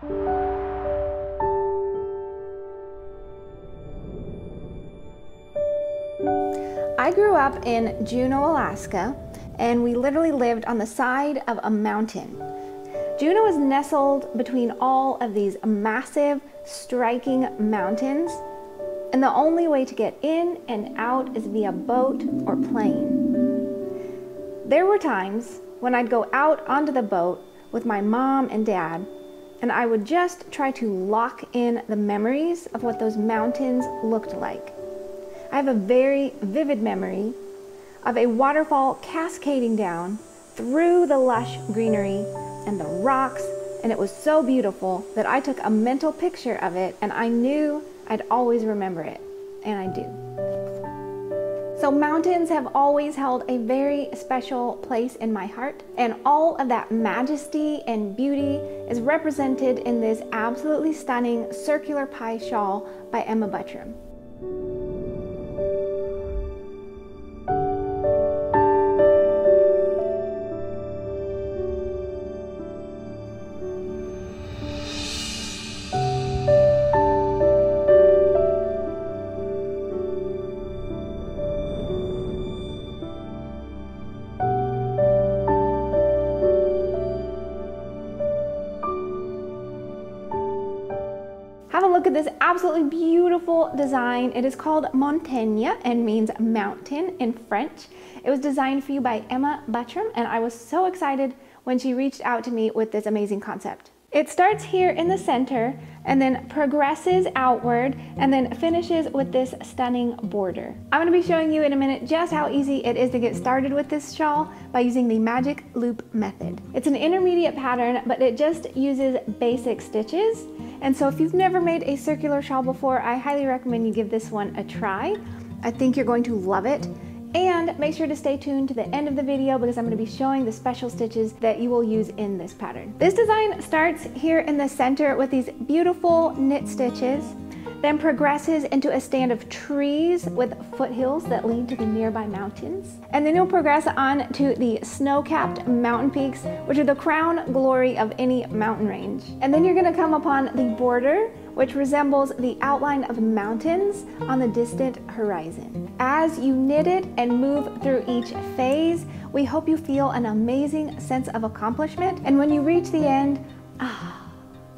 I grew up in Juneau, Alaska, and we literally lived on the side of a mountain. Juneau is nestled between all of these massive, striking mountains, and the only way to get in and out is via boat or plane. There were times when I'd go out onto the boat with my mom and dad, and I would just try to lock in the memories of what those mountains looked like. I have a very vivid memory of a waterfall cascading down through the lush greenery and the rocks, and it was so beautiful that I took a mental picture of it and I knew I'd always remember it, and I do. So, mountains have always held a very special place in my heart, and all of that majesty and beauty is represented in this absolutely stunning circular Pi shawl by Emma Buttram. Look at this absolutely beautiful design. It is called Montagne and means mountain in French. It was designed for you by Emma Buttram and I was so excited when she reached out to me with this amazing concept. It starts here in the center and then progresses outward and then finishes with this stunning border. I'm gonna be showing you in a minute just how easy it is to get started with this shawl by using the magic loop method. It's an intermediate pattern, but it just uses basic stitches. And so if you've never made a circular shawl before, I highly recommend you give this one a try. I think you're going to love it. And make sure to stay tuned to the end of the video because I'm going to be showing the special stitches that you will use in this pattern. This design starts here in the center with these beautiful knit stitches, then progresses into a stand of trees with foothills that lead to the nearby mountains. And then you'll progress on to the snow-capped mountain peaks, which are the crown glory of any mountain range. And then you're going to come upon the border which resembles the outline of mountains on the distant horizon. As you knit it and move through each phase, we hope you feel an amazing sense of accomplishment. And when you reach the end, ah,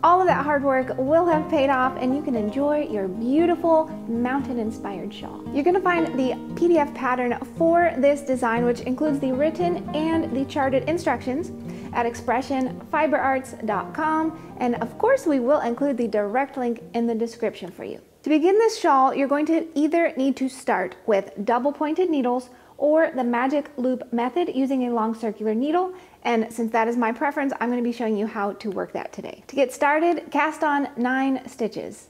all of that hard work will have paid off and you can enjoy your beautiful mountain-inspired shawl. You're gonna find the PDF pattern for this design, which includes the written and the charted instructions at expressionfiberarts.com. And of course, we will include the direct link in the description for you. To begin this shawl, you're going to either need to start with double pointed needles or the magic loop method using a long circular needle. And since that is my preference, I'm gonna be showing you how to work that today. To get started, cast on nine stitches.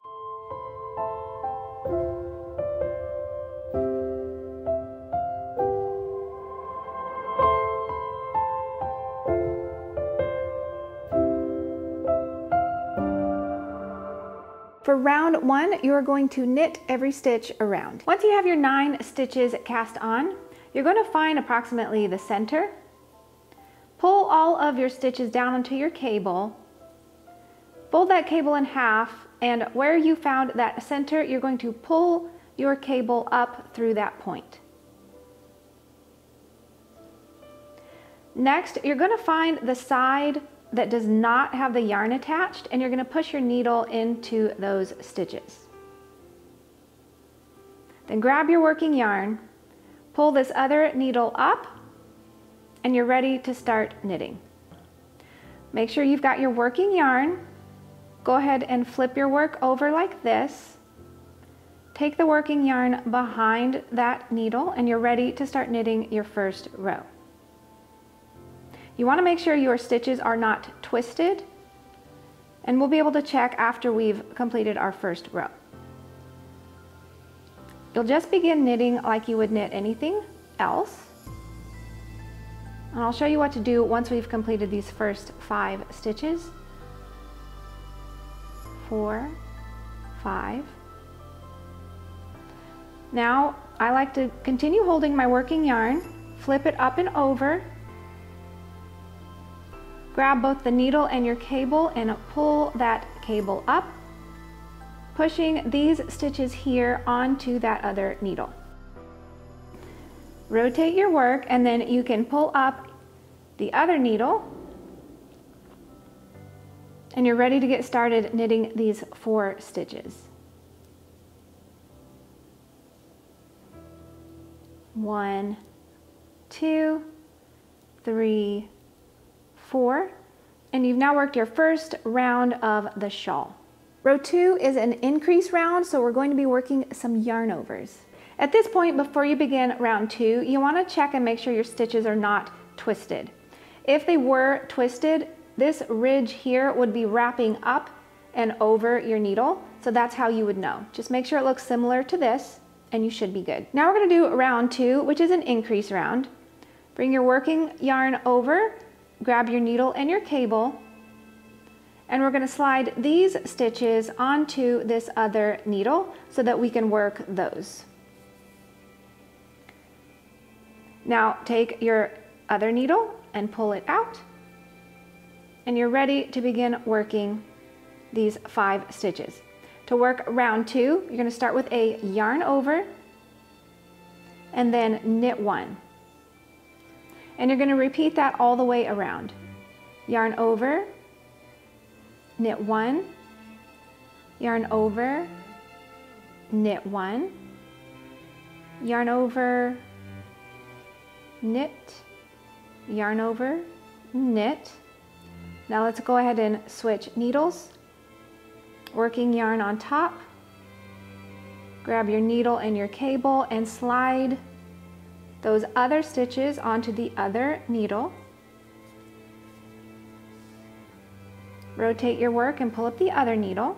For round one, you are going to knit every stitch around. Once you have your nine stitches cast on, you're going to find approximately the center. Pull all of your stitches down onto your cable. Fold that cable in half, and where you found that center, you're going to pull your cable up through that point. Next, you're going to find the side that does not have the yarn attached and you're going to push your needle into those stitches. Then grab your working yarn, pull this other needle up and you're ready to start knitting. Make sure you've got your working yarn. Go ahead and flip your work over like this. Take the working yarn behind that needle and you're ready to start knitting your first row. You want to make sure your stitches are not twisted and we'll be able to check after we've completed our first row. You'll just begin knitting like you would knit anything else. And I'll show you what to do once we've completed these first five stitches. Four, five. Now I like to continue holding my working yarn, flip it up and over, grab both the needle and your cable and pull that cable up, pushing these stitches here onto that other needle. Rotate your work and then you can pull up the other needle and you're ready to get started knitting these four stitches. One, two, three, four, and you've now worked your first round of the shawl. Row two is an increase round, so we're going to be working some yarn overs. At this point, before you begin round two, you wanna check and make sure your stitches are not twisted. If they were twisted, this ridge here would be wrapping up and over your needle, so that's how you would know. Just make sure it looks similar to this, and you should be good. Now we're gonna do round two, which is an increase round. Bring your working yarn over, grab your needle and your cable, and we're gonna slide these stitches onto this other needle so that we can work those. Now take your other needle and pull it out and you're ready to begin working these five stitches. To work round two, you're gonna start with a yarn over and then knit one. And you're gonna repeat that all the way around. Yarn over, knit one, yarn over, knit one, yarn over, knit, yarn over, knit. Now let's go ahead and switch needles. Working yarn on top. Grab your needle and your cable and slide those other stitches onto the other needle. Rotate your work and pull up the other needle.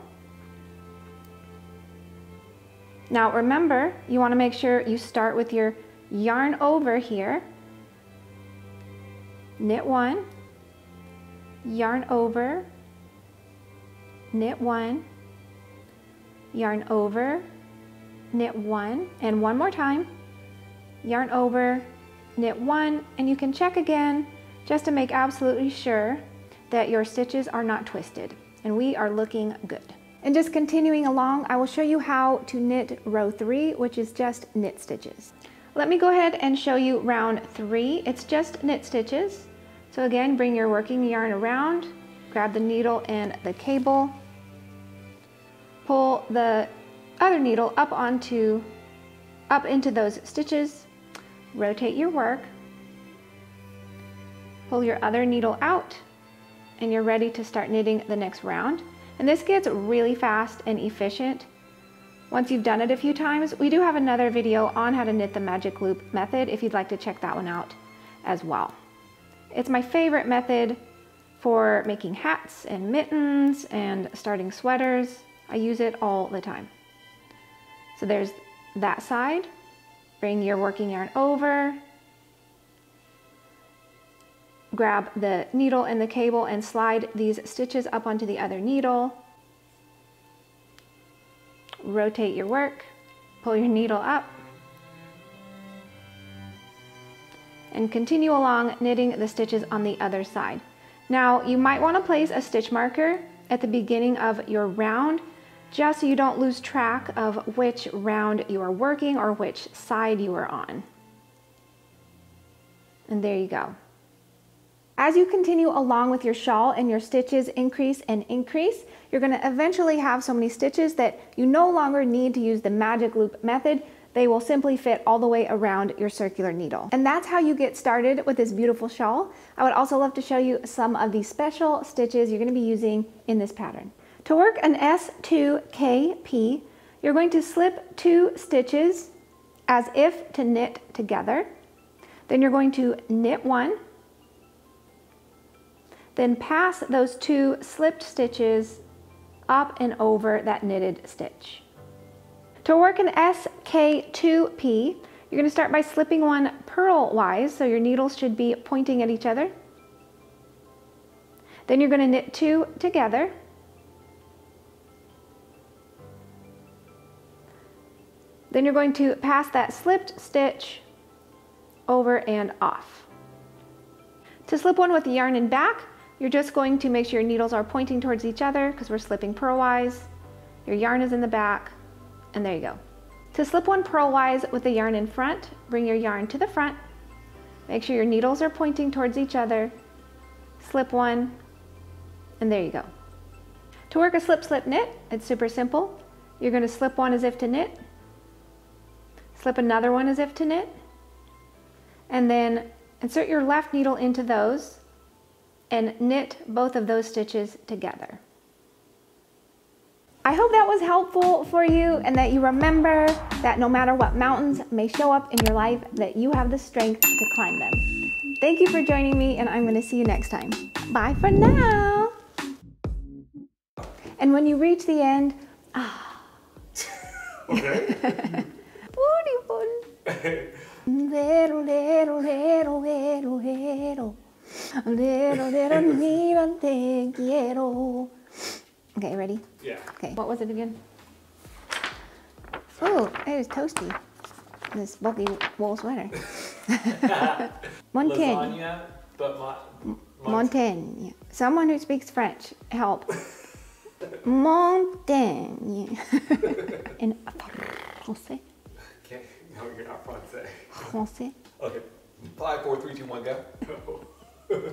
Now remember, you want to make sure you start with your yarn over here knit one, yarn over, knit one, yarn over, knit one, and one more time, yarn over, knit one, and you can check again just to make absolutely sure that your stitches are not twisted. And we are looking good. And just continuing along, I will show you how to knit row three, which is just knit stitches. Let me go ahead and show you round three. It's just knit stitches. So again, bring your working yarn around, grab the needle and the cable, pull the other needle up onto, up into those stitches, rotate your work, pull your other needle out, and you're ready to start knitting the next round. And this gets really fast and efficient. Once you've done it a few times, we do have another video on how to knit the magic loop method if you'd like to check that one out as well. It's my favorite method for making hats and mittens and starting sweaters. I use it all the time. So there's that side. Bring your working yarn over. Grab the needle and the cable and slide these stitches up onto the other needle. Rotate your work. Pull your needle up. and continue along knitting the stitches on the other side. Now you might want to place a stitch marker at the beginning of your round just so you don't lose track of which round you are working or which side you are on. And there you go. As you continue along with your shawl and your stitches increase and increase, you're going to eventually have so many stitches that you no longer need to use the magic loop method they will simply fit all the way around your circular needle. And that's how you get started with this beautiful shawl. I would also love to show you some of the special stitches you're gonna be using in this pattern. To work an S2KP, you're going to slip two stitches as if to knit together. Then you're going to knit one, then pass those two slipped stitches up and over that knitted stitch. To work an SK2P, you're going to start by slipping one purlwise, so your needles should be pointing at each other. Then you're going to knit two together. Then you're going to pass that slipped stitch over and off. To slip one with the yarn in back, you're just going to make sure your needles are pointing towards each other because we're slipping purlwise. Your yarn is in the back, and there you go. To slip one purlwise with the yarn in front, bring your yarn to the front. Make sure your needles are pointing towards each other. Slip one, and there you go. To work a slip slip knit, it's super simple. You're going to slip one as if to knit, slip another one as if to knit, and then insert your left needle into those and knit both of those stitches together. I hope that was helpful for you and that you remember that no matter what mountains may show up in your life, that you have the strength to climb them. Thank you for joining me and I'm gonna see you next time. Bye for now. And when you reach the end, ah. Okay. Little, little, little, little, little. Little, little, little, te quiero. Okay, ready? yeah. Okay, what was it again? Oh, it was toasty. This bulky wool sweater. Montaigne. Lasagna, but ma- Montaigne. Someone who speaks French. Help. Montaigne. In français. No, you're not Francais. Français. Okay. Five, four, three, two, one, go.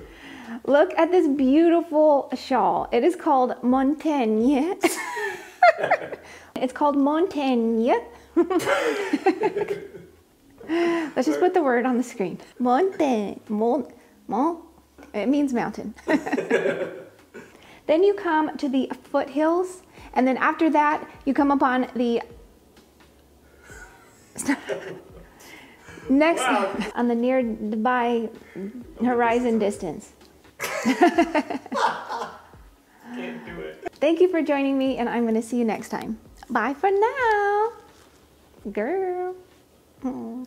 Look at this beautiful shawl. It is called Montaigne. it's called Montaigne. Let's just put the word on the screen. Montaigne. Mont, mont, it means mountain. then you come to the foothills, and then after that, you come upon the next Wow. on the nearby horizon distance. Can't do it. Thank you for joining me, and I'm going to see you next time. Bye for now. Girl. Aw.